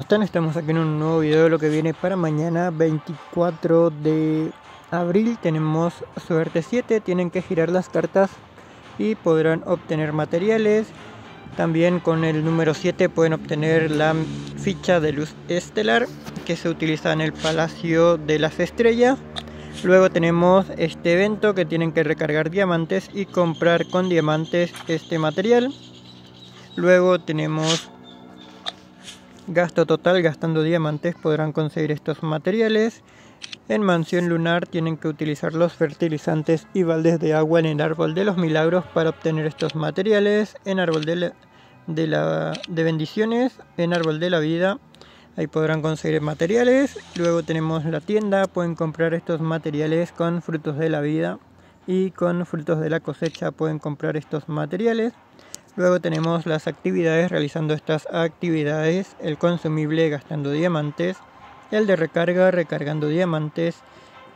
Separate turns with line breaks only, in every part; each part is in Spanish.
están? Estamos aquí en un nuevo video de lo que viene para mañana 24 de abril. Tenemos suerte 7 tienen que girar las cartas y podrán obtener materiales. También con el número 7 pueden obtener la ficha de luz estelar que se utiliza en el palacio de las estrellas. Luego tenemos este evento que tienen que recargar diamantes y comprar con diamantes este material. Luego tenemos Gasto total, gastando diamantes podrán conseguir estos materiales. En Mansión Lunar tienen que utilizar los fertilizantes y baldes de agua en el Árbol de los Milagros para obtener estos materiales. En Árbol de, de, de Bendiciones, en Árbol de la Vida, ahí podrán conseguir materiales. Luego tenemos la tienda, pueden comprar estos materiales con frutos de la vida y con frutos de la cosecha pueden comprar estos materiales. Luego tenemos las actividades realizando estas actividades, el consumible gastando diamantes, el de recarga recargando diamantes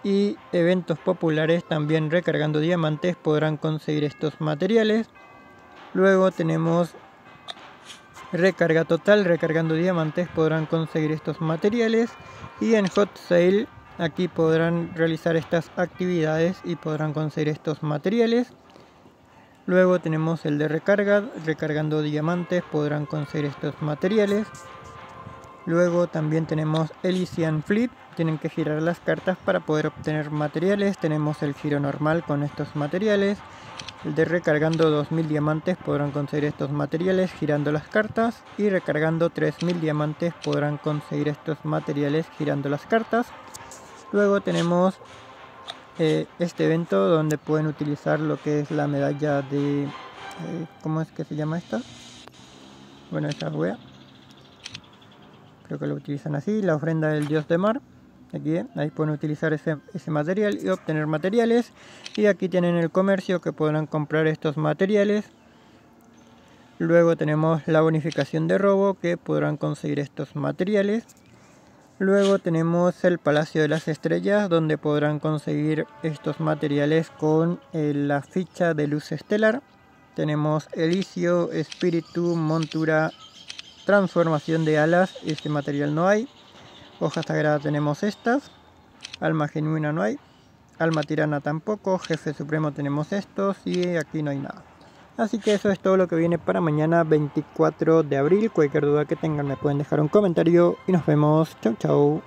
y eventos populares también recargando diamantes podrán conseguir estos materiales. Luego tenemos recarga total recargando diamantes podrán conseguir estos materiales y en hot sale aquí podrán realizar estas actividades y podrán conseguir estos materiales. Luego tenemos el de recarga, recargando diamantes podrán conseguir estos materiales. Luego también tenemos Elysian Flip, tienen que girar las cartas para poder obtener materiales. Tenemos el giro normal con estos materiales. El de recargando 2000 diamantes podrán conseguir estos materiales girando las cartas. Y recargando 3000 diamantes podrán conseguir estos materiales girando las cartas. Luego tenemos eh, este evento donde pueden utilizar lo que es la medalla de... Eh, ¿Cómo es que se llama esta? Bueno, esa wea. Creo que lo utilizan así, la ofrenda del dios de mar. Aquí, eh, ahí pueden utilizar ese, ese material y obtener materiales. Y aquí tienen el comercio que podrán comprar estos materiales. Luego tenemos la bonificación de robo que podrán conseguir estos materiales. Luego tenemos el Palacio de las Estrellas donde podrán conseguir estos materiales con eh, la ficha de luz estelar. Tenemos Elicio, Espíritu, Montura, Transformación de alas, este material no hay. Hoja sagrada tenemos estas. Alma genuina no hay. Alma tirana tampoco. Jefe supremo tenemos estos y aquí no hay nada. Así que eso es todo lo que viene para mañana 24 de abril. Cualquier duda que tengan me pueden dejar un comentario y nos vemos. Chau chau.